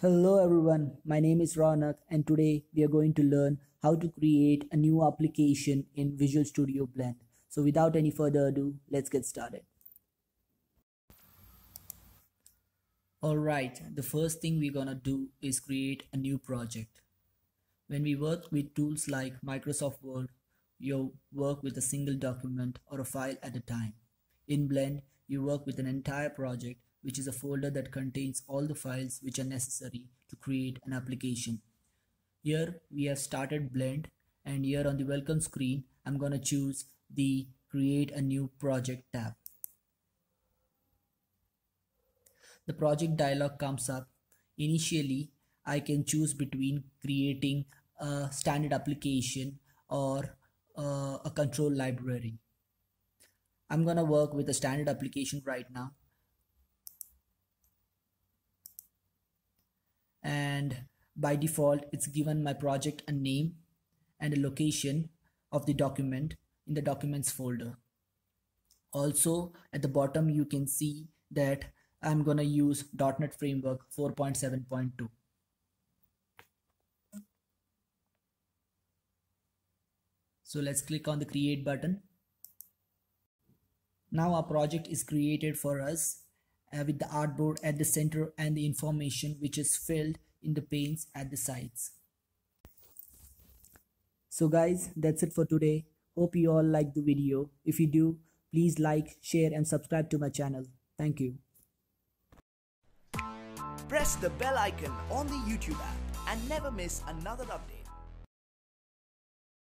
Hello everyone, my name is Ronak and today we are going to learn how to create a new application in Visual Studio Blend. So without any further ado, let's get started. Alright, the first thing we're gonna do is create a new project. When we work with tools like Microsoft Word, you work with a single document or a file at a time. In Blend, you work with an entire project which is a folder that contains all the files which are necessary to create an application. Here we have started blend and here on the welcome screen I'm gonna choose the create a new project tab. The project dialog comes up. Initially I can choose between creating a standard application or uh, a control library. I'm gonna work with a standard application right now. And by default it's given my project a name and a location of the document in the documents folder. Also at the bottom you can see that I'm gonna use .NET Framework 4.7.2 so let's click on the create button now our project is created for us uh, with the artboard at the center and the information which is filled in the panes at the sides. So guys, that's it for today. Hope you all liked the video. If you do, please like, share and subscribe to my channel. Thank you. Press the bell icon on the YouTube app and never miss another update.